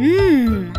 嗯。